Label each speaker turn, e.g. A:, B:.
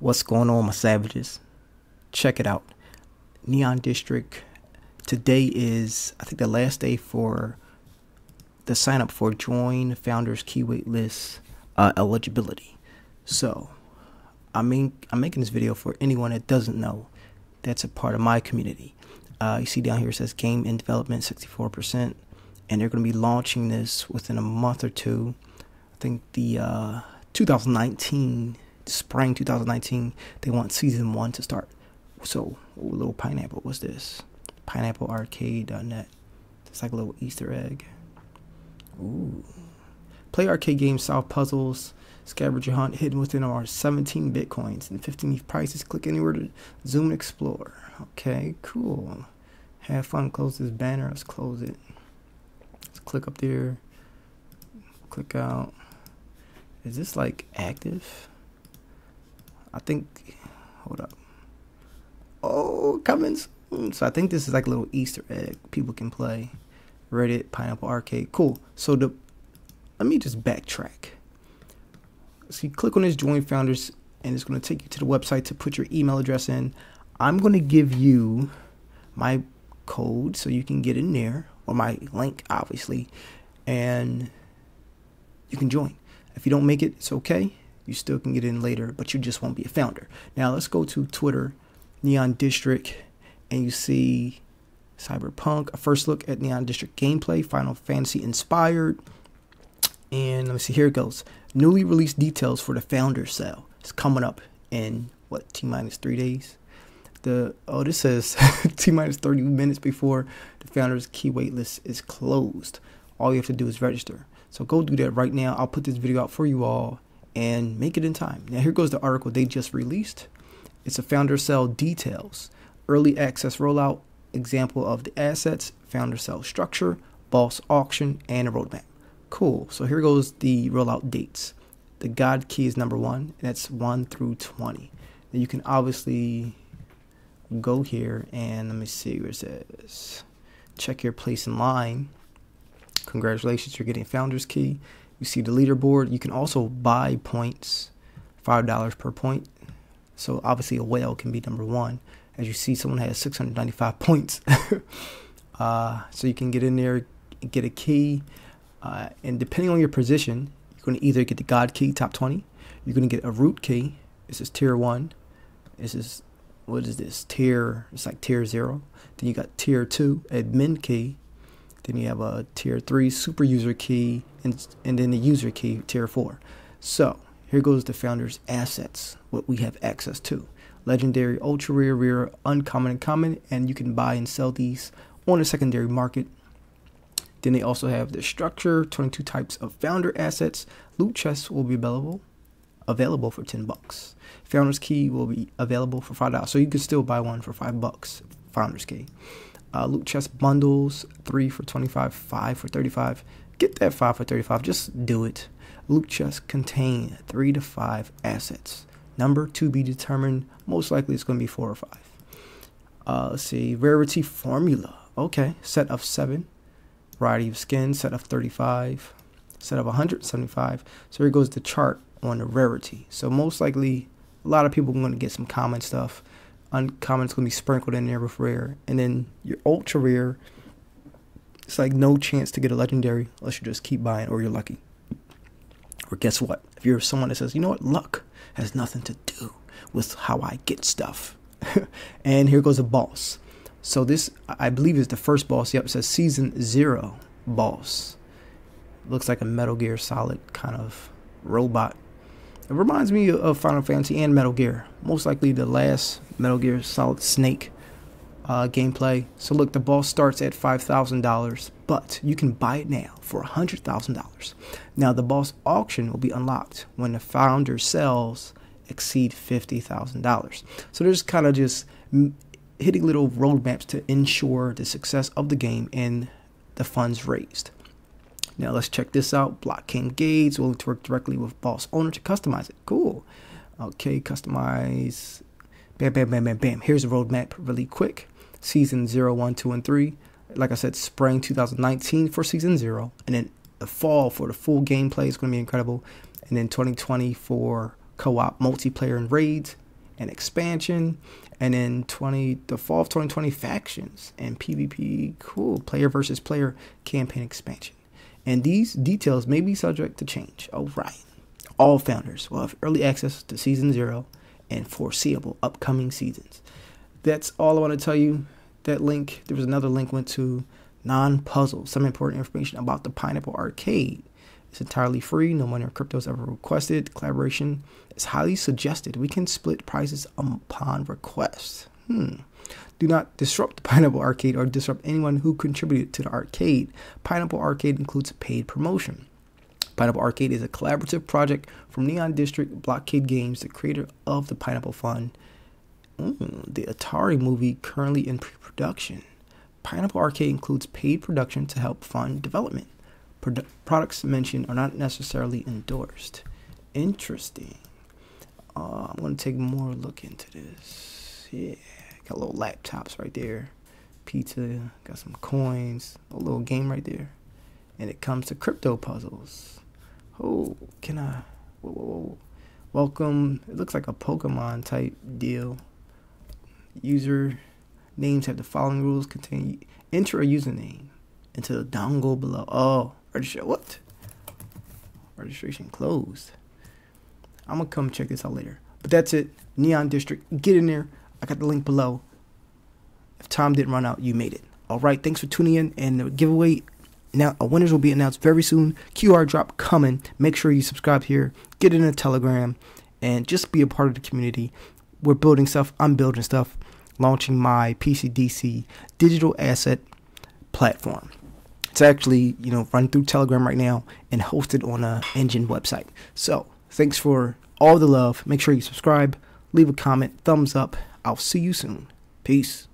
A: What's going on, my savages? Check it out. Neon District. Today is, I think, the last day for the sign up for Join Founders Key Wait List uh, eligibility. So, I mean, I'm making this video for anyone that doesn't know that's a part of my community. Uh, you see down here it says game in development 64%, and they're going to be launching this within a month or two. I think the uh, 2019 spring 2019, they want season one to start. So, little pineapple, what's this? PineappleArcade.net. It's like a little Easter egg. Ooh. Play arcade games, solve puzzles, scavenger hunt hidden within our 17 bitcoins and 15 prices. Click anywhere to zoom and explore. Okay, cool. Have fun. Close this banner. Let's close it. Let's click up there. Click out. Is this like active? I think, hold up. Oh, coming soon. Mm, so I think this is like a little Easter egg people can play. Reddit, Pineapple Arcade. Cool. So the, let me just backtrack. So you click on this join founders and it's going to take you to the website to put your email address in. I'm going to give you my code so you can get in there or my link obviously and you can join. If you don't make it, it's okay. You still can get in later, but you just won't be a founder. Now let's go to Twitter, Neon District, and you see Cyberpunk, a first look at Neon District gameplay, Final Fantasy inspired. And let me see, here it goes. Newly released details for the founder sale. It's coming up in what, T minus three days? The oh this says T minus 30 minutes before the founder's key waitlist is closed. All you have to do is register. So go do that right now. I'll put this video out for you all and make it in time. Now here goes the article they just released. It's a founder cell details, early access rollout, example of the assets, founder cell structure, boss auction, and a roadmap. Cool. So here goes the rollout dates. The God key is number one, that's one through 20. Now you can obviously go here and let me see where it says check your place in line. Congratulations, you're getting founder's key. You see the leaderboard. You can also buy points, $5 per point. So obviously a whale can be number one. As you see, someone has 695 points. uh, so you can get in there, get a key. Uh, and depending on your position, you're going to either get the God key, top 20. You're going to get a root key. This is tier one. This is, what is this? Tier, it's like tier zero. Then you got tier two, admin key. Then you have a tier three super user key and, and then the user key tier four. So here goes the founder's assets, what we have access to. Legendary, ultra rare, rare, uncommon, and common, and you can buy and sell these on the secondary market. Then they also have the structure, 22 types of founder assets. Loot chests will be available available for 10 bucks. Founder's key will be available for $5. So you can still buy one for 5 bucks. Founder's key. Uh, loot chest bundles, three for 25, five for 35. Get that five for 35, just do it. Loot chests contain three to five assets. Number to be determined, most likely it's going to be four or five. Uh, let's see, rarity formula. Okay, set of seven. Variety of skins, set of 35. Set of 175. So here goes the chart on the rarity. So most likely, a lot of people are going to get some common stuff uncommon is going to be sprinkled in there with rare. And then your ultra rare, it's like no chance to get a legendary unless you just keep buying or you're lucky. Or guess what? If you're someone that says, you know what, luck has nothing to do with how I get stuff. and here goes a boss. So this, I believe, is the first boss. Yep, it says season zero boss. Looks like a Metal Gear Solid kind of robot it reminds me of Final Fantasy and Metal Gear. Most likely the last Metal Gear Solid Snake uh, gameplay. So look, the boss starts at $5,000, but you can buy it now for $100,000. Now the boss auction will be unlocked when the founder sells exceed $50,000. So there's kind of just hitting little roadmaps to ensure the success of the game and the funds raised. Now let's check this out. Block Blockchain Gates willing to work directly with boss owner to customize it. Cool. Okay, customize. Bam, bam, bam, bam, bam. Here's the roadmap really quick. Season 0, 1, 2, and 3. Like I said, spring 2019 for season 0. And then the fall for the full gameplay is going to be incredible. And then 2020 for co-op multiplayer and raids. and expansion. And then 20 the fall of 2020 factions and PvP cool player versus player campaign expansion. And these details may be subject to change. All right. All founders will have early access to season 0 and foreseeable upcoming seasons. That's all I want to tell you. That link, there was another link went to non-puzzle, some important information about the Pineapple Arcade. It's entirely free, no money or crypto is ever requested. Collaboration is highly suggested. We can split prices upon request. Hmm. Do not disrupt the Pineapple Arcade or disrupt anyone who contributed to the arcade. Pineapple Arcade includes paid promotion. Pineapple Arcade is a collaborative project from Neon District Blockade Games, the creator of the Pineapple Fund. Mm, the Atari movie currently in pre production. Pineapple Arcade includes paid production to help fund development. Produ- products mentioned are not necessarily endorsed. Interesting. Uh, I'm going to take more look into this. Yeah, got little laptops right there. Pizza, got some coins, a little game right there. And it comes to crypto puzzles. Oh, can I? Whoa, whoa, whoa. Welcome. It looks like a Pokemon type deal. User names have the following rules. Contain enter a username into the dongle below. Oh, registration. What? Registration closed. I'm gonna come check this out later. But that's it. Neon District. Get in there. I got the link below. If time didn't run out, you made it. All right. Thanks for tuning in. And the giveaway now, a winners will be announced very soon. QR drop coming. Make sure you subscribe here. Get in a Telegram, and just be a part of the community. We're building stuff. I'm building stuff. Launching my PCDC digital asset platform. It's actually, you know, run through Telegram right now and hosted on a Enjin website. So, thanks for all the love. Make sure you subscribe, leave a comment, thumbs up. I'll see you soon. Peace.